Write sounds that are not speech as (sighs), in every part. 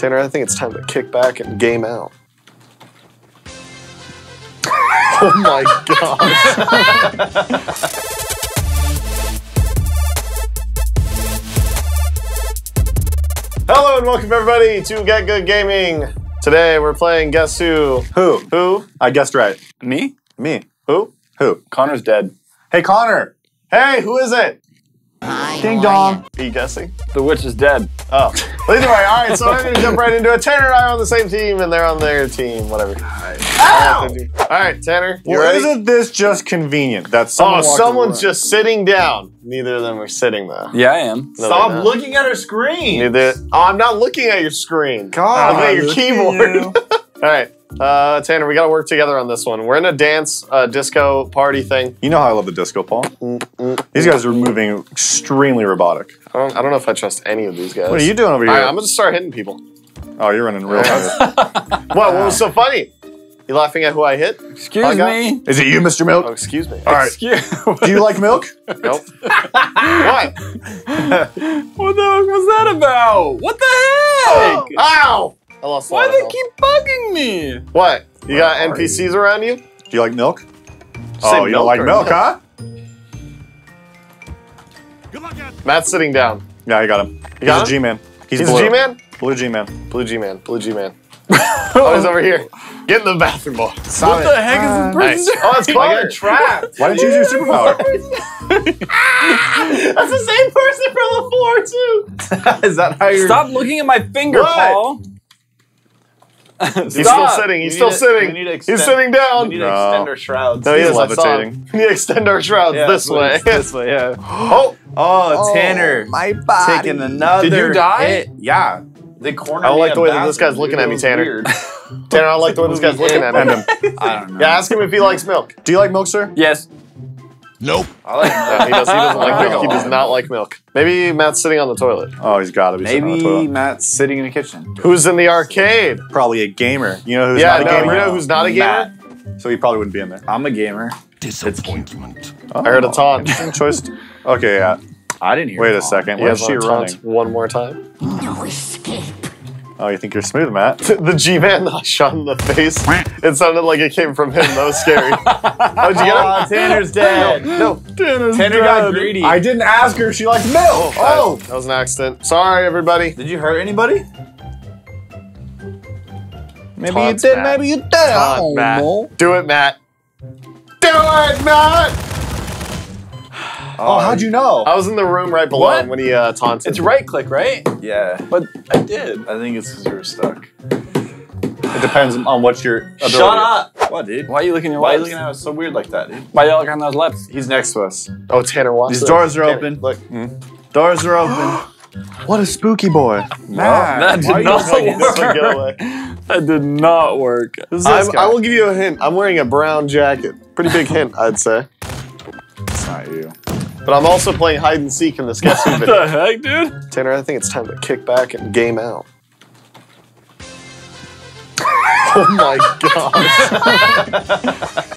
Tanner, I think it's time to kick back and game out. (laughs) oh my god. (laughs) Hello and welcome everybody to Get Good Gaming. Today we're playing Guess Who? Who? Who? I guessed right. Me? Me. Who? Who? Connor's dead. Hey, Connor. Hey, who is it? Ding dong. Are you guessing? The witch is dead. Oh. Well, either way, all right, so I'm going to jump right into it. Tanner and I are on the same team, and they're on their team, whatever. Ow! All right, Tanner, you Well, ready? isn't this just convenient that oh, someone oh, someone's away? just sitting down. Neither of them are sitting, though. Yeah, I am. No, Stop looking at her screen. Neither. Oh, I'm not looking at your screen. God, I'm looking at your keyboard. you. (laughs) all right, uh, Tanner, we got to work together on this one. We're in a dance uh, disco party thing. You know how I love the disco, Paul. These guys are moving extremely robotic. I don't, I don't know if I trust any of these guys. What are you doing over here? right, I'm going to start hitting people. oh, you're running real fast. (laughs) What? What was so funny? You laughing at who I hit? Excuse I got- me. Is it you, Mr. Milk? Oh, Milk? excuse me. All right. Excuse. Do you like milk? (laughs) Nope. what? what the heck was that about? What the heck? Ow! I lost a Why lot of they health. keep bugging me? What? You got Where are NPCs around you? Do you like milk? Say oh, you don't milk like or milk, milk? huh? Matt's sitting down. Yeah, I got him. He's got a him? G-man. He's a blue. G-man? Blue G-man. Blue G-man. Blue G-man. (laughs) oh, he's over here. Get in the bathroom, boy. What the heck is this Nice. Oh, that's I Connor. got trapped. Why didn't you use your superpower? (laughs) That's the same person from before too. (laughs) Is that how you're? Stop looking at my finger, What? Paul. He's still sitting. He's still need sitting. we He's extend- sitting We down. need to No. extend our shrouds. No, he He's is. I levitating. We need to extend our shrouds (laughs) Yeah, this way. This way, yeah. (gasps) Oh! oh, Oh, Tanner. my body. Taking another. Did you die? hit. Yeah. They cornered I don't like the way that this guy's looking at me, Tanner. (laughs) Tanner, I don't like the way this guy's looking at me. him. (laughs) I don't know. Yeah, ask him if he likes milk. Do you like milk, sir? Yes. I like No, he, does, he doesn't like Oh. milk. He does not like milk. Maybe Matt's sitting on the toilet. Oh, he's got to be sitting on the Maybe toilet. Matt's sitting in the kitchen. Who's in the arcade? Probably a gamer. You know who's yeah, not a no, gamer? you know who's not a gamer? Matt. So he probably wouldn't be in there. I'm a gamer. Disappointment. Oh, I heard a oh. taunt. Interesting choice. Okay, yeah. I didn't hear. Wait a it. second. You Where's she want running? one more time? No escape. Oh, you think you're smooth, Matt? (laughs) the G-Man that shot in the face. It sounded like it came from him. That was scary. (laughs) How'd you get Oh, ah, him? Tanner's dead. No. Tanner's Tanner got greedy. I didn't ask her she likes milk. Oh, oh, that was an accident. Sorry, everybody. Did you hurt anybody? maybe Taunts, you did. Matt. Maybe you did. Taunt, Matt. Do it, Matt. Do it, Matt. Oh, how'd you know? I was in the room right below What? him when he uh, taunted. It's right click, right? Yeah. But I did. I think it's because you were stuck. It depends on what your ability Shut up. What, dude? Why are you looking at your Why are you looking at us so weird like that, dude? Why are you looking at those lips? He's next to us. Oh, Tanner, watch These doors are Tanner, open. Look. Doors are open. (gasps) What a spooky boy. Man, That did why are you not just This work. one, get away. (laughs) That did not work. This I will give you a hint. I'm wearing a brown jacket. Pretty big hint, I'd say. It's not you. But I'm also playing hide and seek in this guess who What the heck, dude? Tanner, I think it's time to kick back and game out. (laughs) oh my god! gosh.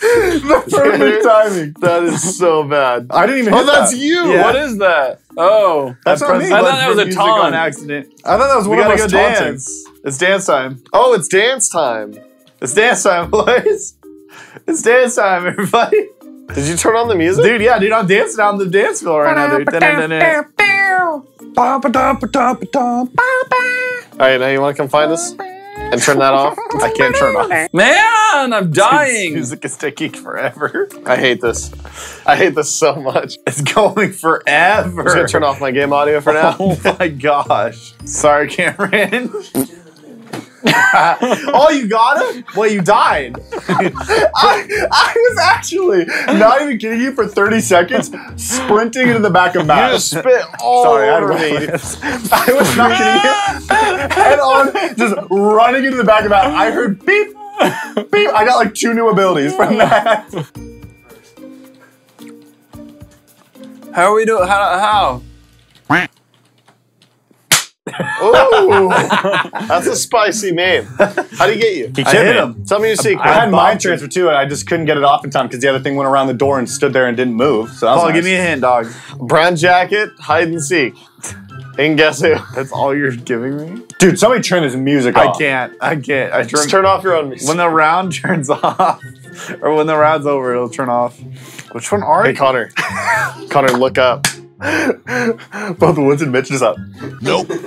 (laughs) Perfect timing. That is so bad. I didn't even Oh, hit that's that. you. Yeah. What is that? Oh. That's not me. I thought that was a music on taunt. accident. I thought that was We one of gotta us go taunting. dance. It's dance time. Oh, it's dance time. It's dance time, (laughs) boys. It's dance time, everybody. Did you turn on the music? Dude, yeah, dude, I'm dancing on the dance floor right now, dude. All right, now you want to come find us and turn that off? I can't turn off. (laughs) Man, I'm dying. Music is taking forever. I hate this. I hate this so much. It's going forever. I'm gonna turn off my game audio for now. Oh my (laughs) gosh. Sorry, Cameron. (laughs) oh, you got him? Well, you died. (laughs) I, I was actually not even kidding you for 30 seconds, sprinting into the back of You Matt. just spit all Sorry, I over to me. I was not kidding you. Head on, just running into the back of Matt. I heard beep, beep. I got like two new abilities from that. How are we doing? How? How? Ooh, that's a spicy name. How do you get you? He I hit hit him. Tell me your secret. I had mind Bob. transfer too, and I just couldn't get it off in time because the other thing went around the door and stood there and didn't move. So that was Paul, nice. give me a hint, dog. Brown jacket, hide and seek. And guess who? That's all you're giving me? Dude, somebody turn this music off. I can't. I can't. I turn Just turn off your own music. when the round (laughs) turns off, or when the round's over, it'll turn off. Which one are Hey, you? Connor. Connor, look up. (laughs) Both the Woods and Mitch just up. Nope. (laughs)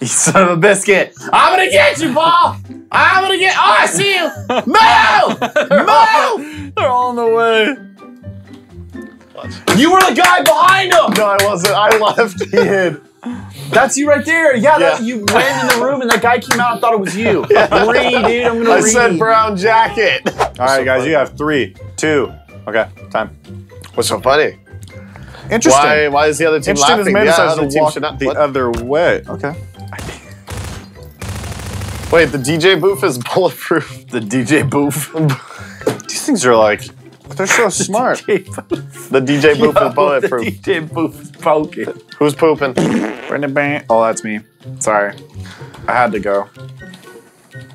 You son of a biscuit! I'm gonna get you, Paul. I'm gonna get. Oh, I see you. Move! Move! (laughs) They're all in the way. You were the guy behind him. No, I wasn't. I left. He hid. That's you right there. Yeah, that, you ran in the room and that guy came out and thought it was you. Read, dude. I'm gonna I read. said brown jacket. All right, guys, you have three, two. Okay, time. What's so funny? Interesting. Why? Why is the other team Interesting laughing? man The decides other to team walk should not. the what? other way. Okay. Wait, the DJ booth is (laughs) bulletproof. the DJ booth. (laughs) These things are like, they're so (laughs) smart. The DJ booth is bulletproof. The DJ booth is poking. Who's pooping? Brenda Bang. Oh, that's me. Sorry. I had to go.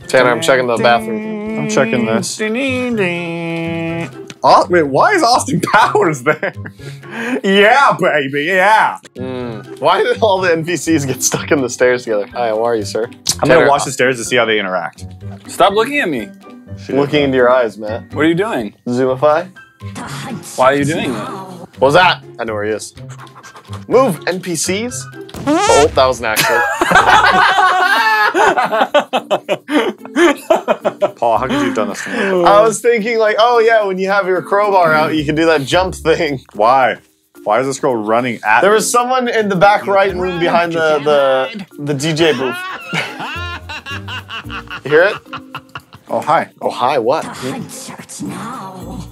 Tanner, I'm checking the bathroom. I'm checking this. Oh, wait, why is Austin (laughs) Powers there? yeah, baby, yeah. Hmm. Why did all the NPCs get stuck in the stairs together? Hi, how are you, sir? I'm Tanner, gonna watch the stairs to see how they interact. Stop looking at me. Looking into your eyes, Matt. What are you doing? Zoomify. Why are you doing that? What was that? I know where he is. Move, NPCs. Oh, that was an accident. (laughs) Paul, how could you have done this to me? I was thinking, like, oh yeah, when you have your crowbar out, you can do that jump thing. Why? Why is this girl running at There me? was someone in the back right room behind the the, the DJ booth. (laughs) You hear it? Oh, hi. Oh hi, what? Hunt starts now.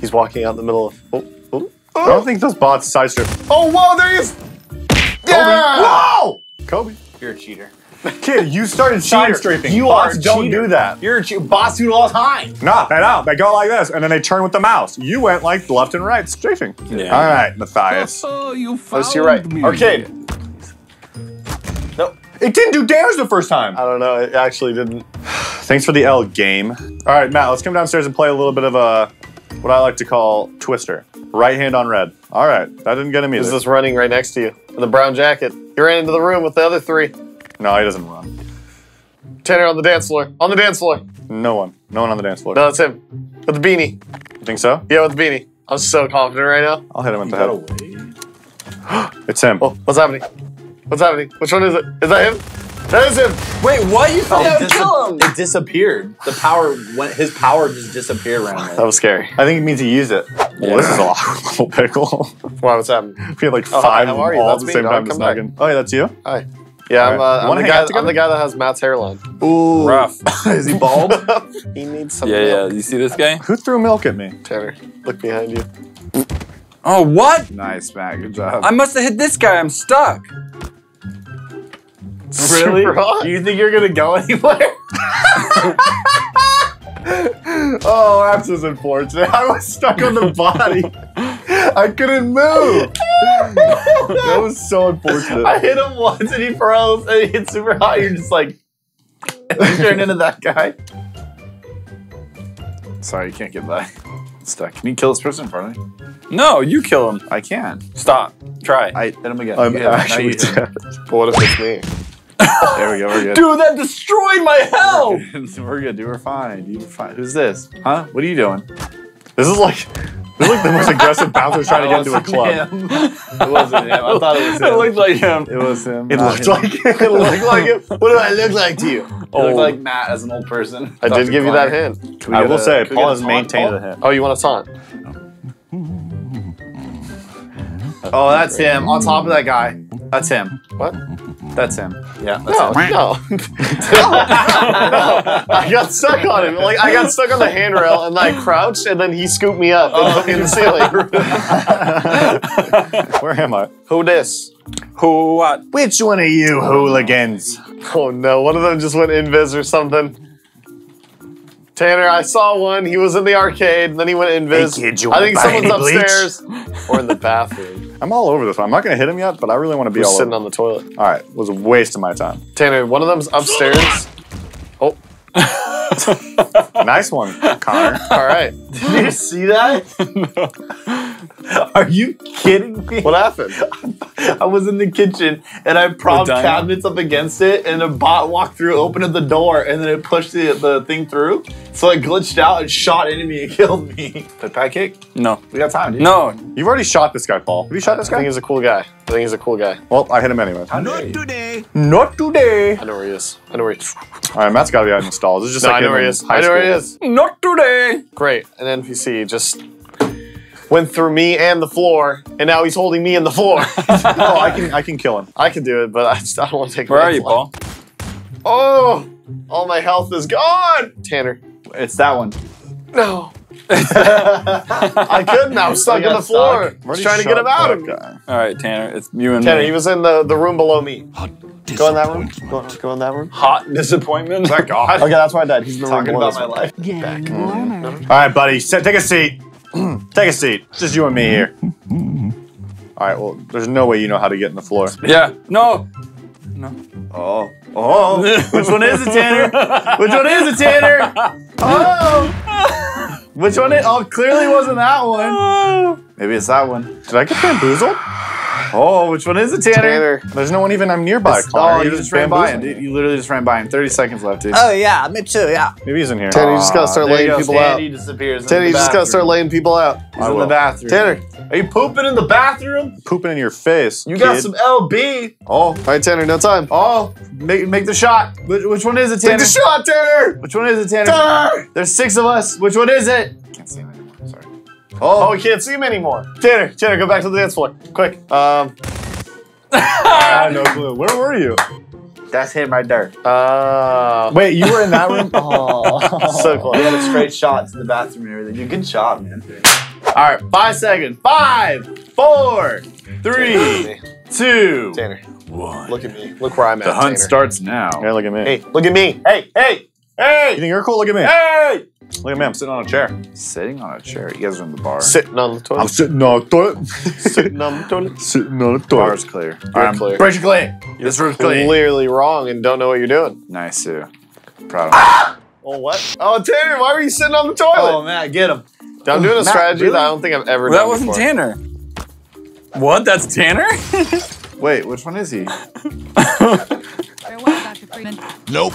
He's walking out in the middle of. Oh, oh, I don't think those bots sidestep. oh whoa! There he is. Yeah! Whoa! Kobe. You're a cheater. (laughs) Kid, you started side strafing. You Bots are a don't cheater. do that. You're a cheater. Boss do it all the time. No, they don't. They go like this, and then they turn with the mouse. You went like left and right, strafing. Yeah. All right, Matthias. Oh, you found so you're right. me. Arcade. No, It didn't do damage the first time. I don't know. It actually didn't. (sighs) Thanks for the L game. All right, Matt, let's come downstairs and play a little bit of a what I like to call Twister. Right hand on red. All right, that didn't get him either. Is this running right next to you in the brown jacket? He ran into the room with the other three. No, he doesn't run. Tanner on the dance floor. On the dance floor. No one. No one on the dance floor. No, that's him. With the beanie. You think so? Yeah, with the beanie. I'm so confident right now. I'll hit him with the head. wait. (gasps) It's him. Oh, what's happening? What's happening? Which one is it? Is that him? That is him. Wait, what? You thought Oh, that would kill him? It disappeared. The power went. His power just disappeared right now. That was scary. I think it means he used it. Well, this is a awkward little pickle. Why? What's happening? (laughs) we had like Oh, five hi, of how are them you? all That's at the me, same dog. time Come back. Oh, yeah, that's you? Hi. Yeah, I'm, uh, I'm, the guy, I'm the guy that has Matt's hairline. Ooh. Rough. (laughs) is he bald? (laughs) He needs some Yeah, yeah. You see this guy? Who threw milk at me? Tanner, look behind you. Oh, what? Nice, Matt. Good job. I must have hit this guy. I'm stuck. Super hot. Do you think you're gonna go (laughs) anywhere? (laughs) Oh, that's just unfortunate. I was stuck on the body. I couldn't move. that was so unfortunate. I hit him once and he froze and he hit super hot. You're just like, you turned into that guy. Sorry, you can't get by. Stuck. Can you kill this person in front of me? No, you kill him. I can. Stop. Try. I hit him again. I'm You hit him. Now actually you hit him. dead. But what if it's me? (laughs) There we go. We're good. Dude, that destroyed my health. We're good. (laughs) You were fine. You were fine. Who's this? Huh? What are you doing? This is like this is like the most aggressive bouncer trying to get into a (laughs) club. It wasn't him. I thought it was him. It looked like him. It was him. It looked like it looked like it. What do I look like to you? Oh. It looked like Matt as an old person. I did give you that hint. I will say, Paul has maintained Paul? the hint. Oh, you want a taunt? Oh, that's him. On top of that guy. That's him. What? That's him. Yeah. That's No, him. no. (laughs) (laughs) I got stuck on him. Like I got stuck on the handrail and I crouched and then he scooped me up and put me in the oh. ceiling. (laughs) Where am I? Who this? Who? What? Which one of you hooligans? Oh no, one of them just went invis or something. Tanner, I saw one. He was in the arcade, and then he went invis. Hey, kid, you I think buy someone's any bleach? upstairs (laughs) or in the bathroom. I'm all over this one. I'm not gonna hit him yet, but I really want to be Who's all sitting over. on the toilet? All right, it was a waste of my time. Tanner, one of them's upstairs. Oh, (laughs) Nice one, Connor. all right. Did you see that? (laughs) no. Are you kidding me? What happened? I was in the kitchen and I propped cabinets up against it, and a bot walked through, opened the door, and then it pushed the, the thing through. So I glitched out and shot into me and (laughs) killed me. The pancake? No. We got time, dude. No. You've already shot this guy, Paul. Have you shot this guy? I think he's a cool guy. I think he's a cool guy. Well, I hit him anyway. Not today. Not today. I know where he is. I know where he is. All right, Matt's got to be out in the stalls. It's just No, like I know where he is. high I know where he is. Not today. Great. An NPC just went through me and the floor, and now he's holding me in the floor. (laughs) oh, I can I can kill him. I can do it, but I, just, I don't want to take Where are you, life. Paul? Oh, all my health is gone. Tanner. It's that one. No. (laughs) I couldn't. I was stuck I in the floor. stuck. I was trying to get him out of me. Guy. All right, Tanner. It's you and me. Tanner, me. he was in the, the room below me. Go in that room. Go, go in that room. Hot disappointment. (laughs) That God. Okay, that's why I died. He's in the room Talking below about my one. life. Getting warmer. All right, buddy, sit, take a seat. (clears throat) take a seat. It's just you and me here. All right. Well, there's no way you know how to get in the floor. yeah. No. No. Oh. Oh. Which one is it, Tanner? Which one is it, Tanner? Oh. Which one? Is, oh, clearly wasn't that one. Maybe it's that one. Did I get bamboozled? (laughs) Oh, which one is it, Tanner? Tanner. There's no one even I'm nearby. Connor. Oh, you just ran by him, dude. You literally just ran by him. 30 seconds left, dude. Oh yeah, me too. Yeah. Maybe he's in here. Tanner, you just gotta start there laying he goes. people out. Andy disappears. Tanner, the you just gotta start laying people out. He's I in will. the bathroom. Tanner. Are you pooping in the bathroom? Pooping in your face. You got some LB. Oh. All right, Tanner, no time. Oh, make, make the shot. Which, which one is it, Tanner? Take the shot, Tanner. Which one is it, Tanner? Tanner. There's six of us. Which one is it? Oh, we can't see him anymore. Tanner, Tanner, go back to the dance floor. Quick. Um, (laughs) I have no clue. Where were you? That's him right there. uh, Wait, you were in that room? (laughs) Oh. so We close. had a straight shot to the bathroom and everything. You good shot, man. All right, five seconds. Five, four, three, two. Tanner, look at me. Look where I'm at. The hunt Tanner. starts now. Yeah, look at me. Hey, look at me. Hey, hey, You hey, think you're cool? Look at me. hey! Look at me. I'm sitting on a chair. Sitting on a chair. You guys are in the bar. Sitting on the toilet. I'm sitting on a toilet. (laughs) sitting on the toilet. sitting on a Bar's clear. All right, I'm clear. Bridge clean. This room's clean. Clearly wrong and don't know what you're doing. Nice, Sue. Proud of ah! Oh, what? Oh, Tanner, why were you sitting on the toilet? Oh, toilet? man, get him. I'm doing a Matt, strategy really? that I don't think I've ever Well, that wasn't before. Tanner. What? That's Tanner? (laughs) Wait, which one is he? (laughs) Farewell, Dr. Freeman. Nope.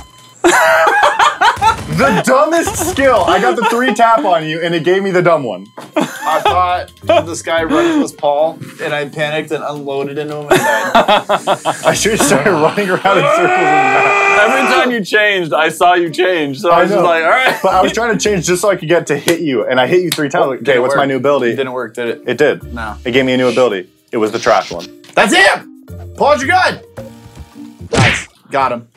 The dumbest skill. I got the three tap on you, and it gave me the dumb one. I thought this guy running was Paul, and I panicked and unloaded into him and died. (laughs) I should have started running around in circles in the map. Every time you changed, I saw you change. So I, I was just like, all right. But I was trying to change just so I could get to hit you, and I hit you three times. Like, okay, what's work. my new ability? It didn't work, did it? It did. No. It gave me a new ability. It was the trash one. That's him! Pull out your gun! Nice. Got him.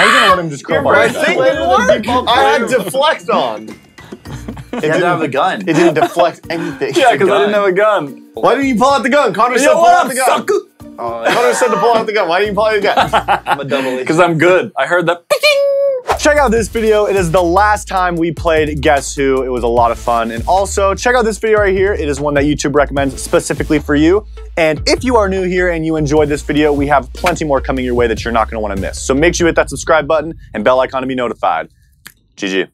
How are you gonna let him just crowbar I like think it didn't work. I had deflect on. It didn't have a gun. It didn't deflect anything. Yeah, because I didn't have a gun. Why didn't you pull out the gun? Connor said pull out the gun. sucker? Oh, Connor said to pull out the gun. Why didn't you pull out the gun? (laughs) I'm a double E. Because I'm good. I heard that. (laughs) Check out this video. It is the last time we played Guess Who. It was a lot of fun. And also, check out this video right here. It is one that YouTube recommends specifically for you. And if you are new here and you enjoyed this video, we have plenty more coming your way that you're not going to want to miss. So make sure you hit that subscribe button and bell icon to be notified. GG.